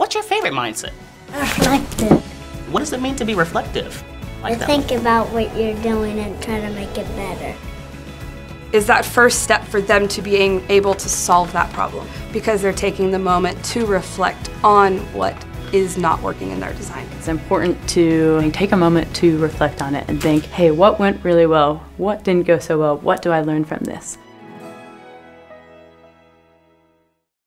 What's your favorite mindset? Reflective. What does it mean to be reflective? Like To that. think about what you're doing and try to make it better. is that first step for them to being able to solve that problem because they're taking the moment to reflect on what is not working in their design. It's important to take a moment to reflect on it and think, hey, what went really well? What didn't go so well? What do I learn from this?